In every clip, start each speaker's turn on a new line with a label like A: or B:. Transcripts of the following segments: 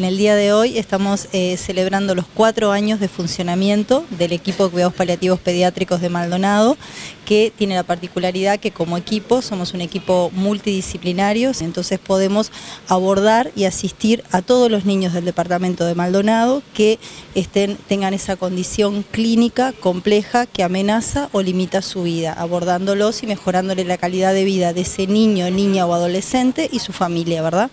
A: En el día de hoy estamos eh, celebrando los cuatro años de funcionamiento del equipo de cuidados paliativos pediátricos de Maldonado, que tiene la particularidad que como equipo somos un equipo multidisciplinario, entonces podemos abordar y asistir a todos los niños del departamento de Maldonado que estén, tengan esa condición clínica compleja que amenaza o limita su vida, abordándolos y mejorándole la calidad de vida de ese niño, niña o adolescente y su familia, ¿verdad?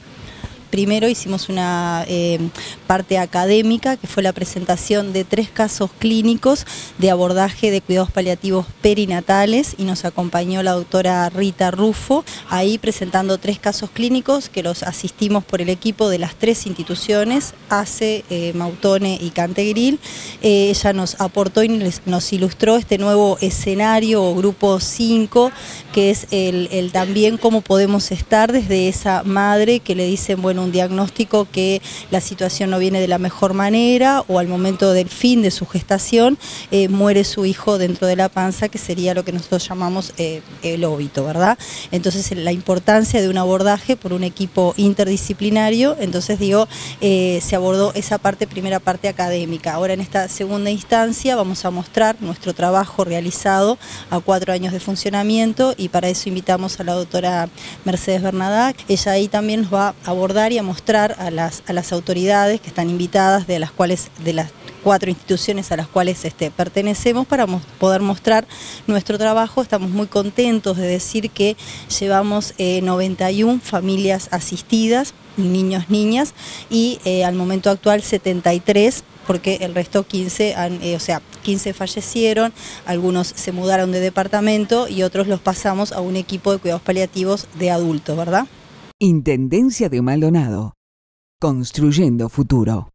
A: Primero hicimos una eh, parte académica, que fue la presentación de tres casos clínicos de abordaje de cuidados paliativos perinatales y nos acompañó la doctora Rita Rufo, ahí presentando tres casos clínicos que los asistimos por el equipo de las tres instituciones, ACE, eh, Mautone y Cantegril. Eh, ella nos aportó y nos ilustró este nuevo escenario o grupo 5, que es el, el también cómo podemos estar desde esa madre que le dicen, bueno, un diagnóstico que la situación no viene de la mejor manera o al momento del fin de su gestación eh, muere su hijo dentro de la panza, que sería lo que nosotros llamamos eh, el óbito, ¿verdad? Entonces la importancia de un abordaje por un equipo interdisciplinario, entonces digo, eh, se abordó esa parte, primera parte académica. Ahora en esta segunda instancia vamos a mostrar nuestro trabajo realizado a cuatro años de funcionamiento y para eso invitamos a la doctora Mercedes Bernadá. Ella ahí también nos va a abordar y a mostrar a las, a las autoridades que están invitadas, de las cuales, de las cuatro instituciones a las cuales este, pertenecemos para poder mostrar nuestro trabajo. Estamos muy contentos de decir que llevamos 91 eh, familias asistidas, niños, niñas, y eh, al momento actual 73 porque el resto 15, eh, o sea, 15 fallecieron, algunos se mudaron de departamento y otros los pasamos a un equipo de cuidados paliativos de adultos, ¿verdad?
B: Intendencia de Maldonado. Construyendo futuro.